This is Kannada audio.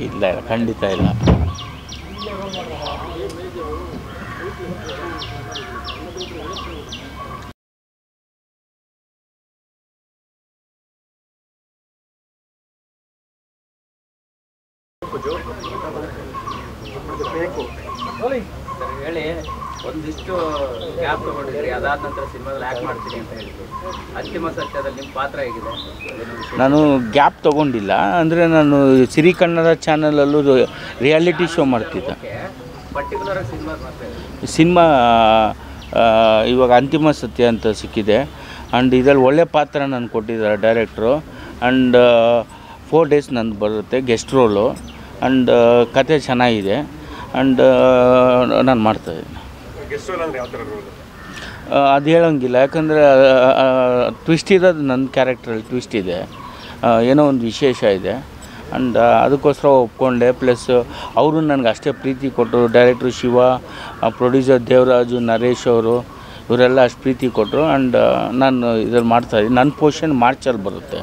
ಇಲ್ಲ ಇಲ್ಲ ಖಂಡಿತ ಇಲ್ಲ. ಹೇಳಿ. ಒಂದಿಷ್ಟು ಗ್ಯಾಪ್ ತಗೊಂಡಿದ್ರಿ ಅದಾದ ನಂತರ ಸಿನಿಮಾದಲ್ಲಿ ಆ್ಯಕ್ಟ್ ಮಾಡ್ತೀನಿ ಅಂತ ಹೇಳಿದ್ರು ಅಂತಿಮ ಸತ್ಯದಲ್ಲಿ ನಿಮ್ಮ ಪಾತ್ರ ಹೇಗಿದೆ? ನಾನು ಗ್ಯಾಪ್ ತಗೊಂಡಿಲ್ಲ. ಅಂದರೆ ನಾನು ಸಿರಿ ಕನ್ನಡ ಚಾನಲಲ್ಲೂ ರಿಯಾಲಿಟಿ ಶೋ ಮಾಡ್ತಿದ್ದೆ. ಪರ್ಟಿಕ್ಯುಲರ್ ಆಗಿ ಸಿನಿಮಾ ಸಿನಿಮಾ ಇವಾಗ ಅಂತಿಮ ಸತ್ಯ ಅಂತ ಸಿಕ್ಕಿದೆ. ಆ್ಯಂಡ್ ಇದರಲ್ಲಿ ಒಳ್ಳೆ ಪಾತ್ರ ನಾನು ಕೊಟ್ಟಿದ್ದಾರೆ ಡೈರೆಕ್ಟ್ರು ಆ್ಯಂಡ್ ಫೋರ್ ಡೇಸ್ ನಂದು ಬರುತ್ತೆ ಗೆಸ್ಟ್ ರೋಲು ಆ್ಯಂಡ್ ಕತೆ ಚೆನ್ನಾಗಿದೆ. ಆ್ಯಂಡ್ ನಾನು ಮಾಡ್ತಾಯಿದ್ದೀನಿ ಅದು ಹೇಳೋಂಗಿಲ್ಲ. ಯಾಕಂದರೆ ಟ್ವಿಸ್ಟ್ ಇರೋದು ನನ್ನ ಕ್ಯಾರೆಕ್ಟ್ರಲ್ಲಿ ಟ್ವಿಸ್ಟ್ ಇದೆ. ಏನೋ ಒಂದು ವಿಶೇಷ ಇದೆ. ಆ್ಯಂಡ್ ಅದಕ್ಕೋಸ್ಕರ ಒಪ್ಕೊಂಡೆ. ಪ್ಲಸ್ ಅವರು ನನಗೆ ಅಷ್ಟೇ ಪ್ರೀತಿ ಕೊಟ್ಟರು. ಡೈರೆಕ್ಟ್ರು ಶಿವ ಪ್ರೊಡ್ಯೂಸರ್ ದೇವರಾಜು, ನರೇಶ್ ಅವರು, ಇವರೆಲ್ಲ ಅಷ್ಟು ಪ್ರೀತಿ ಕೊಟ್ಟರು. ಆ್ಯಂಡ್ ನಾನು ಇದ್ರಲ್ಲಿ ಮಾಡ್ತಾಯಿದ್ದೀನಿ ನನ್ನ ಪೋಷನ್ ಮಾರ್ಚಲ್ಲಿ ಬರುತ್ತೆ.